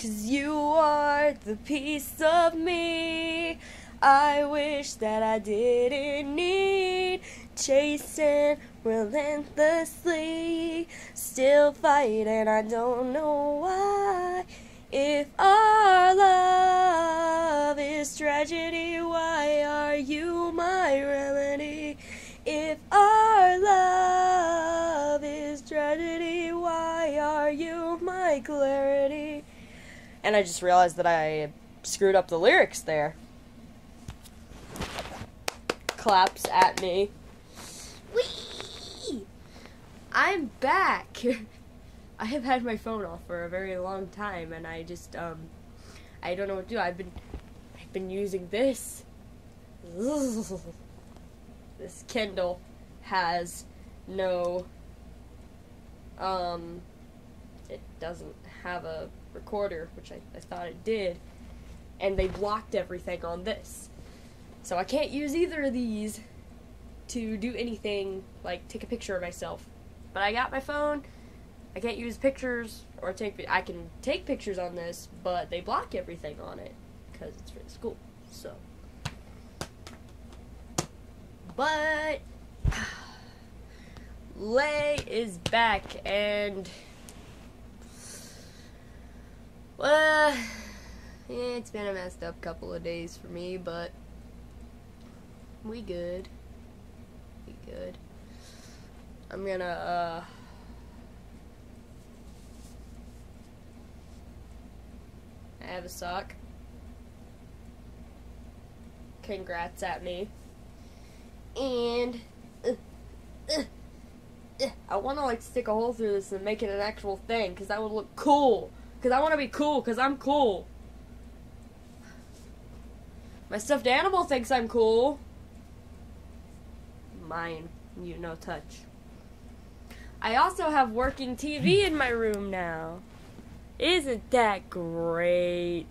Cause you are the piece of me. I wish that I didn't need chasing relentlessly. Still fighting I don't know why. If our love is tragedy why are you my remedy? If our love is tragedy why are you my clarity and I just realized that I screwed up the lyrics there claps at me Whee! I'm back. I have had my phone off for a very long time, and I just um, I don't know what to do. I've been, I've been using this. This Kindle has no, um, it doesn't have a recorder, which I, I thought it did, and they blocked everything on this. So I can't use either of these to do anything like take a picture of myself. But I got my phone. I can't use pictures or take. I can take pictures on this, but they block everything on it because it's for the school. So, but Lay is back and well, it's been a messed up couple of days for me, but we good. We good. I'm gonna uh I have a sock. Congrats at me. And uh, uh, uh, I want to like stick a hole through this and make it an actual thing because that would look cool. Because I want to be cool because I'm cool. My stuffed animal thinks I'm cool. Mine, you no touch. I also have working TV in my room now. Isn't that great?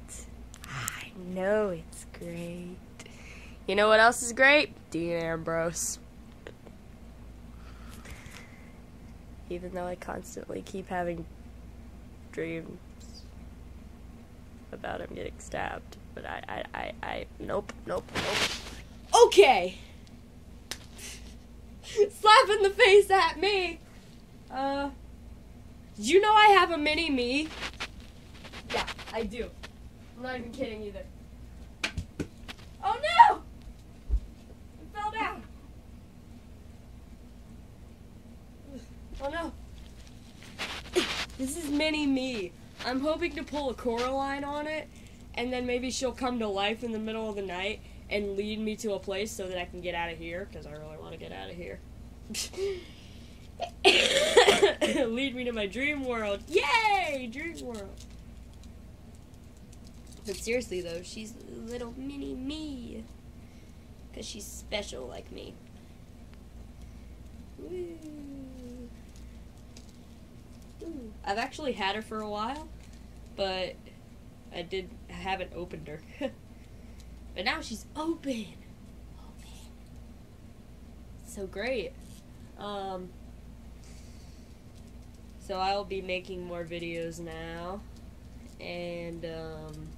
I know it's great. You know what else is great? Dean Ambrose. Even though I constantly keep having about him getting stabbed. But I, I, I, I, nope, nope, nope. Okay! Slap in the face at me! Uh, you know I have a mini me? Yeah, I do. I'm not even kidding either. Oh no! Fell down. Oh no. This is mini me. I'm hoping to pull a Coraline on it, and then maybe she'll come to life in the middle of the night and lead me to a place so that I can get out of here, because I really want to get out of here. lead me to my dream world. Yay! Dream world. But seriously though, she's little mini me. Because she's special like me. Woo. Ooh. I've actually had her for a while, but I did I haven't opened her. but now she's open. Open. So great. Um so I'll be making more videos now. And um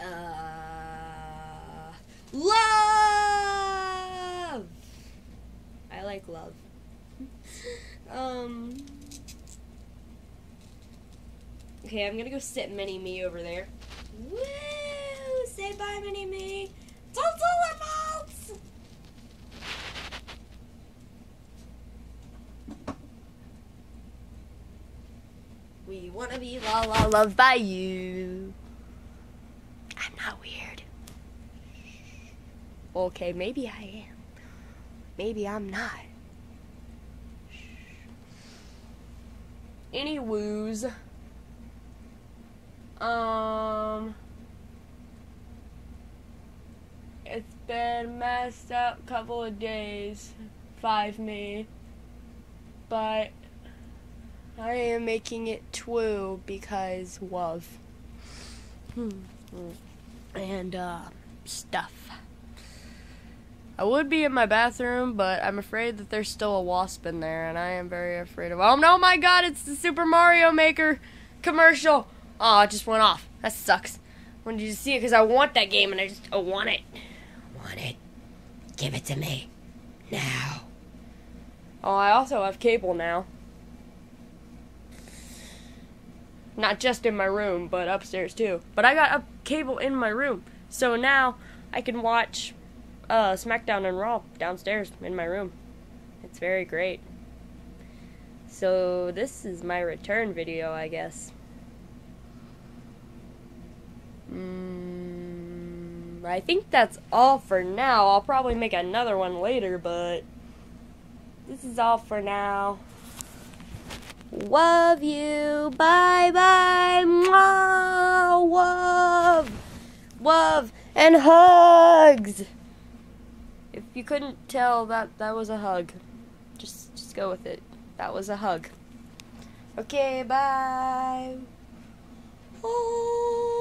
uh, love. I like love. um. Okay, I'm gonna go sit Mini Me over there. Woo! Say bye, Mini Me. Total remotes. We wanna be la la loved by you. I'm not weird. Okay, maybe I am. Maybe I'm not. Any woos? Um, it's been messed up couple of days, five me, but I am making it two because love. Hmm. And uh, stuff. I would be in my bathroom, but I'm afraid that there's still a wasp in there, and I am very afraid of. Oh no, my God! It's the Super Mario Maker commercial. Oh, it just went off. That sucks. When did you see it? Because I want that game, and I just I want it. Want it. Give it to me now. Oh, I also have cable now. Not just in my room, but upstairs too. But I got a cable in my room, so now I can watch uh, SmackDown and Raw downstairs in my room. It's very great. So this is my return video, I guess. Mm, I think that's all for now. I'll probably make another one later, but this is all for now. Love you. Bye bye. Mwah. Love. Love and hugs you couldn't tell that that was a hug. Just just go with it. That was a hug. Okay, bye. Oh.